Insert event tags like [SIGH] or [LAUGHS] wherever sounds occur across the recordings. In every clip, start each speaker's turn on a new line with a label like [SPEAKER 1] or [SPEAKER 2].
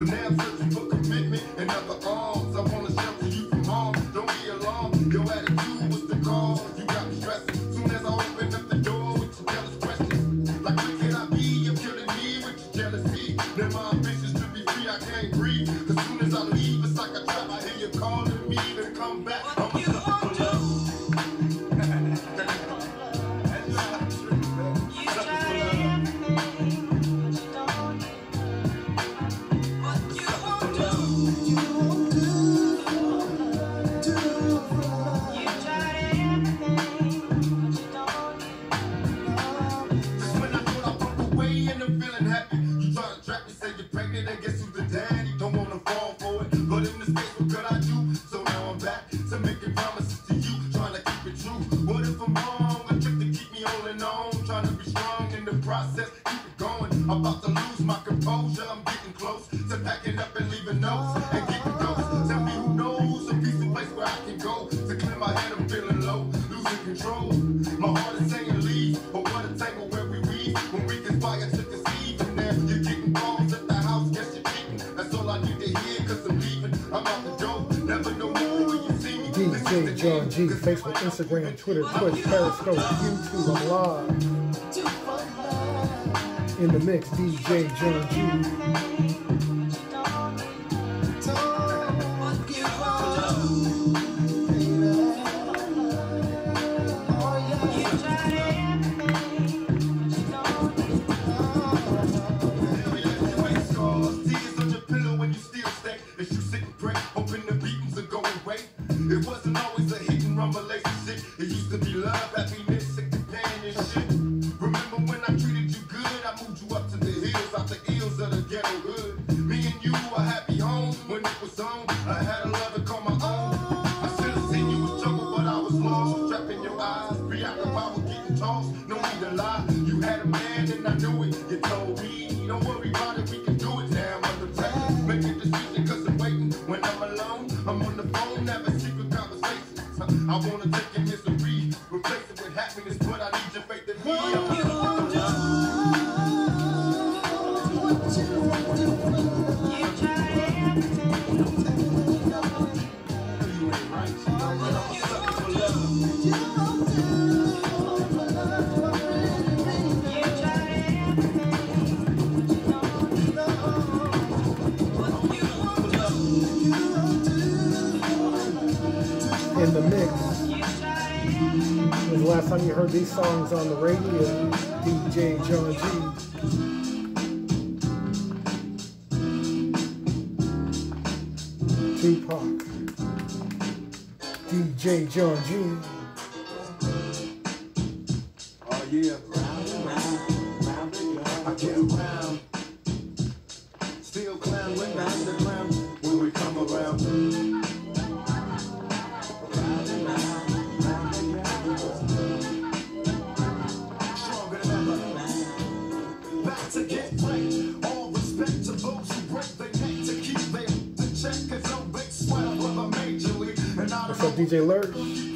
[SPEAKER 1] Now searching for commitment
[SPEAKER 2] Instagram, Twitter, Twitch, Periscope, YouTube, live. In the mix, DJ John G
[SPEAKER 1] John G on the
[SPEAKER 2] radio, DJ John G. Tupac, DJ John G.
[SPEAKER 1] Oh yeah. Round and round, round and round, I get around. Still clown, when round and round, when we come around.
[SPEAKER 2] DJ Lurch.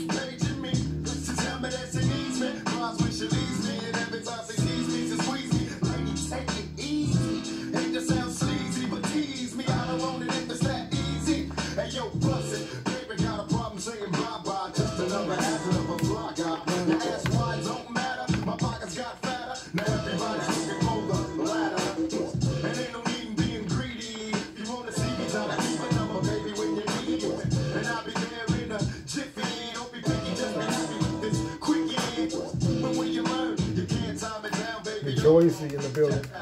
[SPEAKER 1] In
[SPEAKER 2] the building.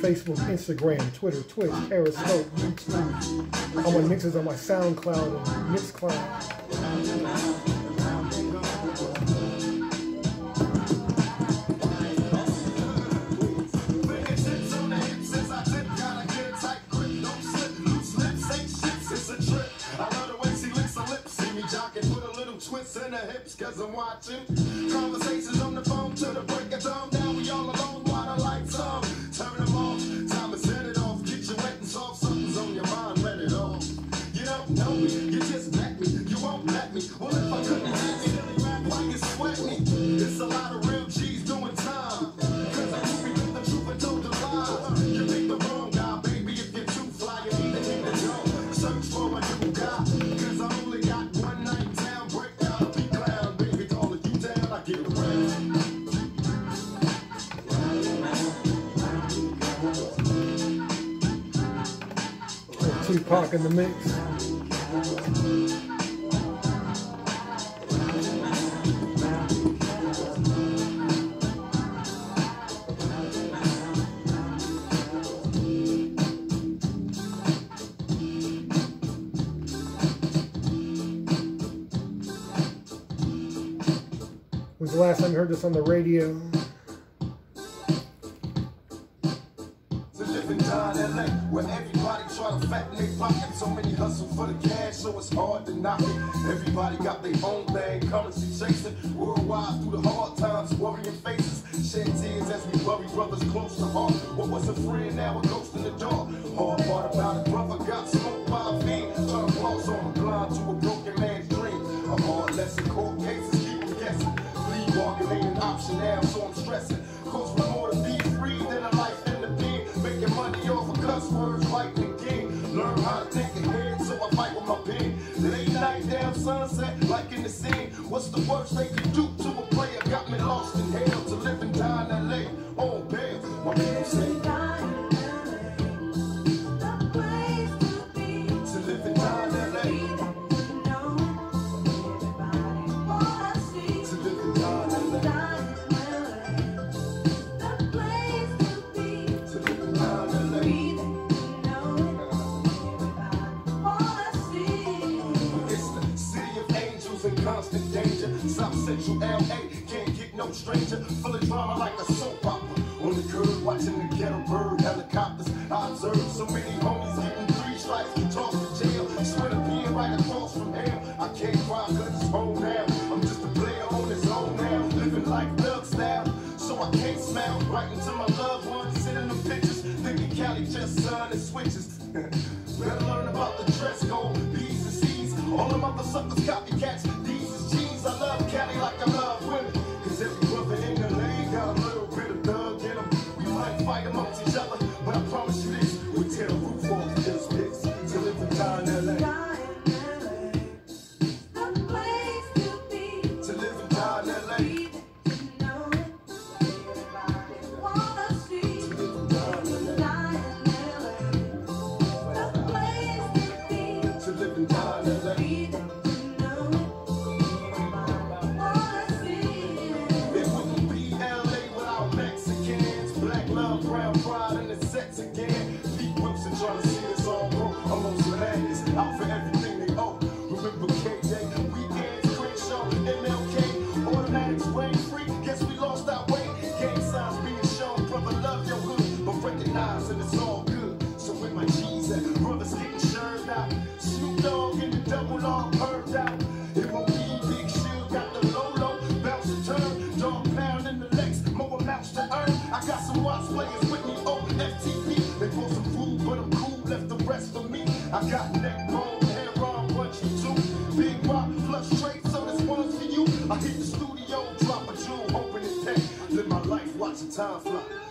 [SPEAKER 3] Facebook, Instagram, Twitter, Twitch, Periscope, YouTube. On my mixes on my SoundCloud and Mixcloud.
[SPEAKER 2] in the hips, cause I'm watching conversations on the phone to the break of dawn. Park in
[SPEAKER 3] the mix. was the last time you heard this on the radio.
[SPEAKER 2] friend now. switches. [LAUGHS] Better learn about the dress code, B's and C's. All them other suckers copycats.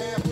[SPEAKER 3] Sam.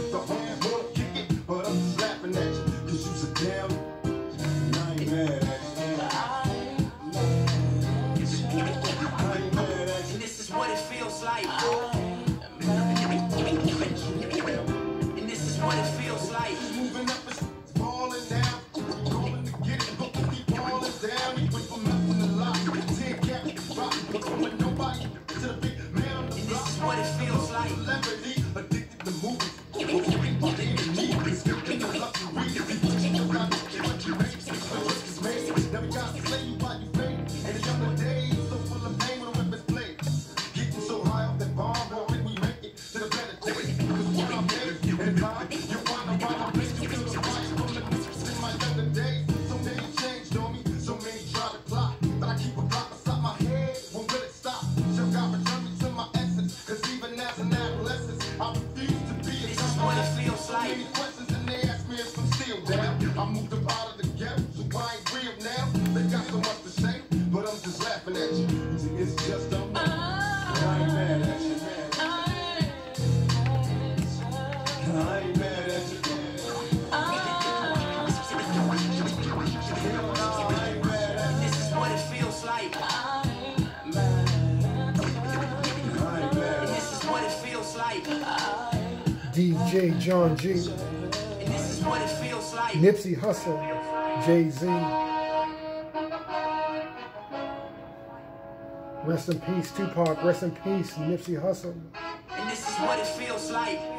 [SPEAKER 3] John G. Like.
[SPEAKER 4] Nipsey Hussle, Jay-Z. Rest in peace, Tupac. Rest in peace, Nipsey Hussle.
[SPEAKER 5] And this is what it feels like.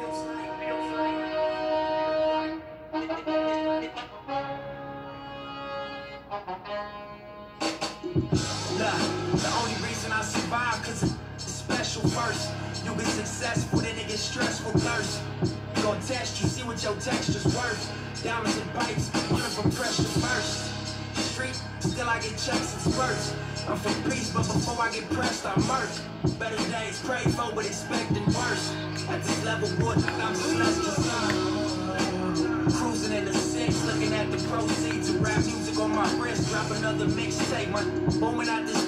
[SPEAKER 5] diamonds and bikes, running from pressure first. Street, still I get checks and spurts. I'm for peace, but before I get pressed, I merge. Better days pray for, but expecting worse. At this level, what I'm blessed to sign. Cruising in the six, looking at the proceeds of rap music on my wrist. Drop another mixtape, my booming out the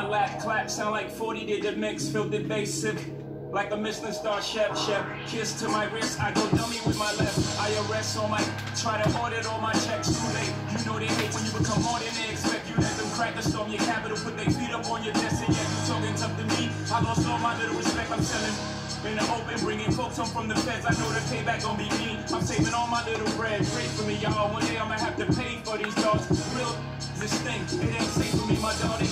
[SPEAKER 6] On my lap, clap, sound like 40 did the mix. Filtered bass, sip, like a Michelin star chef, chef. Kiss to my wrist, I go dummy with my left. IRS on my, try to audit all my checks. Too late, you know they hate when you become more than they expect. You let them crack the storm your capital, put their feet up on your desk, and yet you talking tough to me. I lost all my little respect, I'm selling. In the open, bringing folks home from the feds. I know the payback gon' be mean. I'm saving all my little bread. Pray for me, y'all. One day I'ma have to pay for these dogs. Real this thing, it ain't safe for me. My they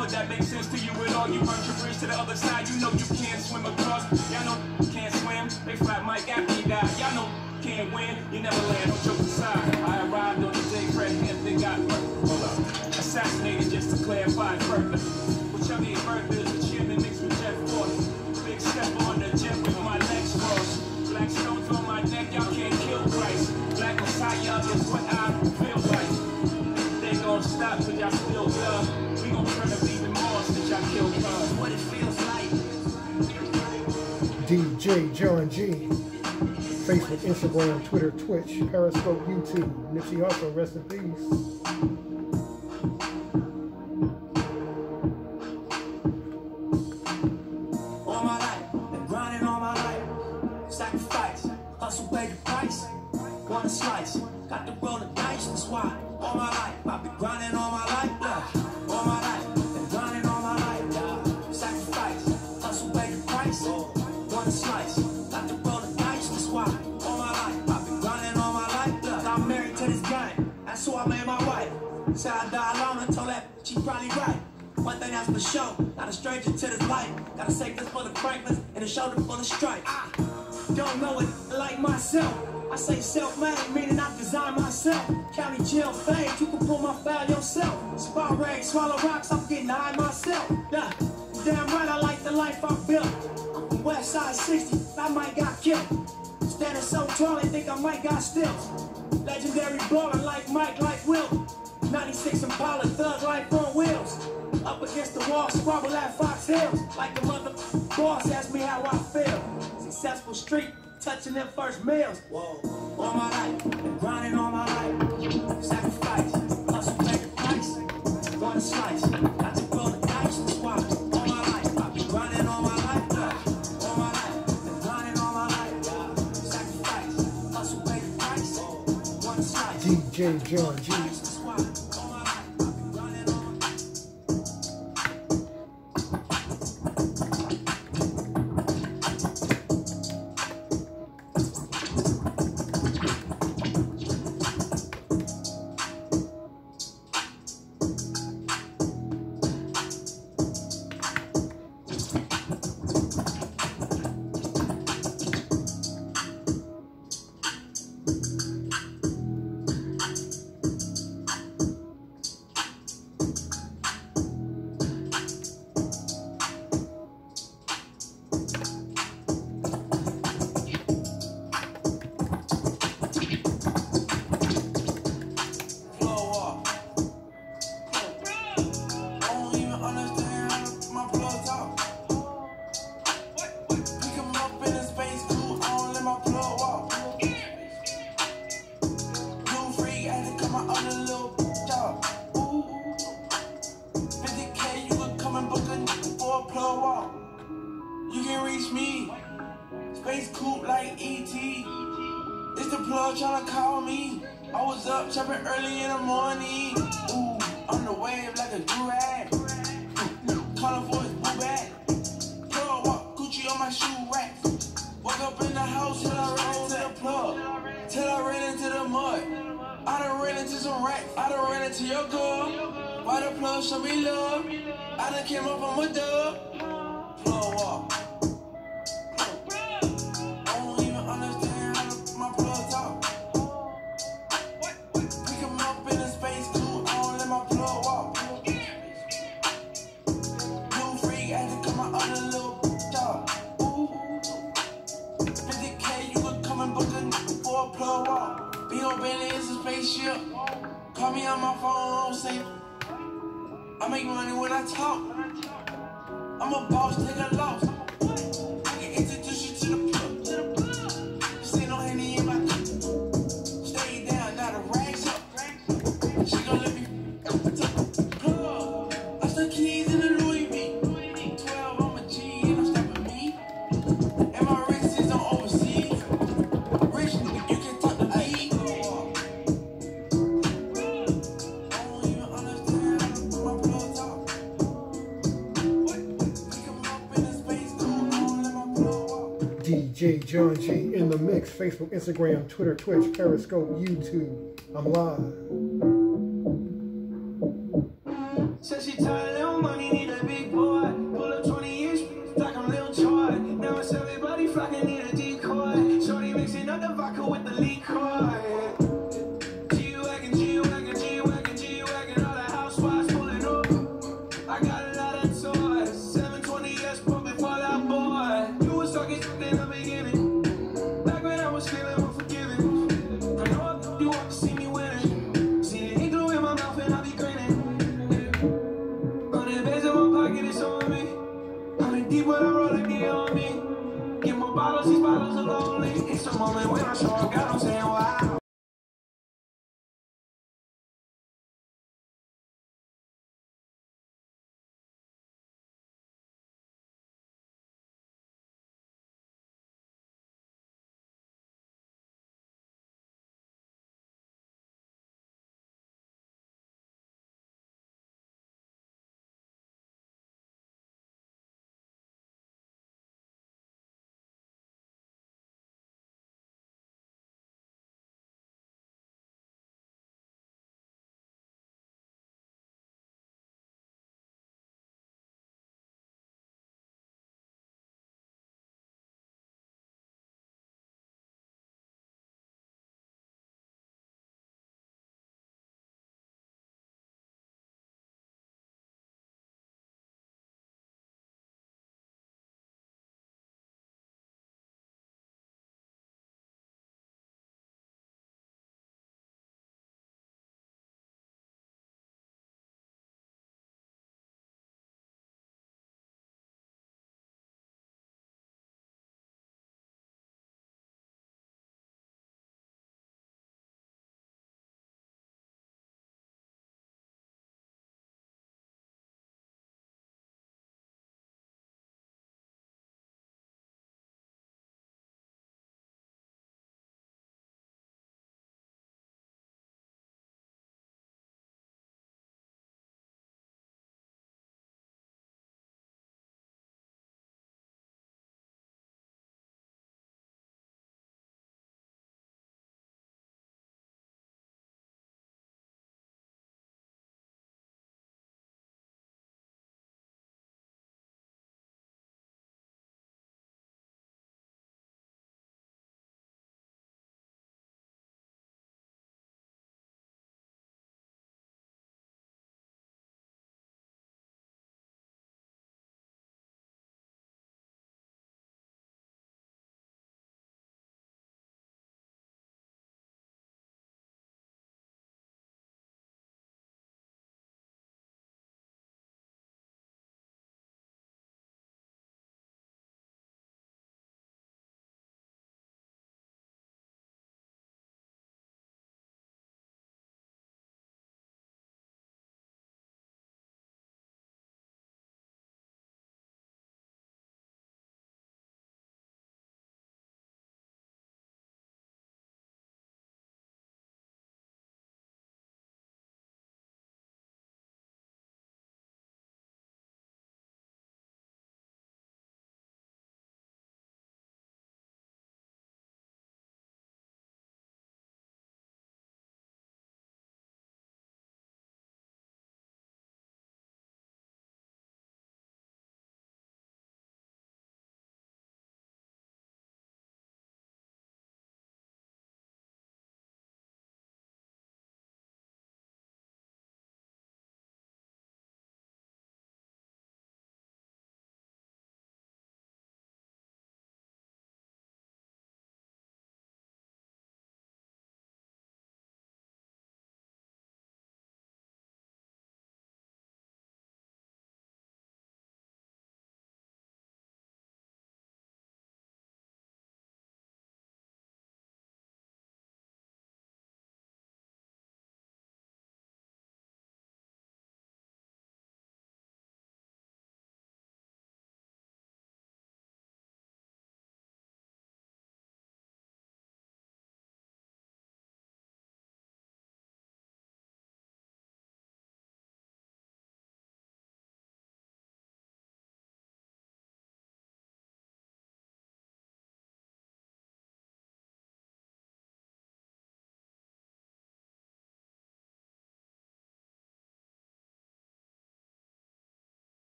[SPEAKER 6] Neighborhood that makes sense to you at all. You burnt your bridge to the other side. You know you can't swim across. Y'all know you can't swim. They flat Mike after he died. Y'all know you can't win. You never land on your side. I arrived on the day Fred Hampton got murdered. Hold up. Assassinated just to clarify further. With Chucky Burgers, the chairman mixed with Jeff Fort. Big step on the jet with my legs crossed. Black stones on my neck, y'all can't kill Christ. Black Messiah is what I feel like. They gon' stop till y'all still
[SPEAKER 3] DJ John G. Facebook, Instagram, Twitter, Twitch, Periscope, YouTube. Nipsey Hussle, rest in peace.
[SPEAKER 5] All my life, been grinding all my life. Sacrifice, hustle pay the price. Want a slice, got to roll the dice, that's why. All my life, I've been Said I die alone, I told that she probably right. One thing that's for sure, not a stranger to this life. Gotta say this for the Franklins and a shoulder full of stripes. I don't know it like myself. I say self-made, meaning I design myself. County jail fade, you can pull my file yourself. Spot rag, swallow rocks, I'm getting high myself. Yeah, damn right, I like the life I built. I'm from West Side 60, I might got killed. Standing so tall, they think I might got stilts. Legendary baller like Mike, like Wilt. 96 Impala, thug life on wheels. Up against the wall, squabble at Fox Hills. Like the mother boss asked me how I feel. Successful street, touching them first meals. Whoa. All my life, been grinding all my life. Sacrifice, hustle, pay the price. A slice, got to the my life, I've my life. my life, my life. slice.
[SPEAKER 3] DJ John G. John G in the mix. Facebook, Instagram, Twitter, Twitch, Periscope, YouTube. I'm live.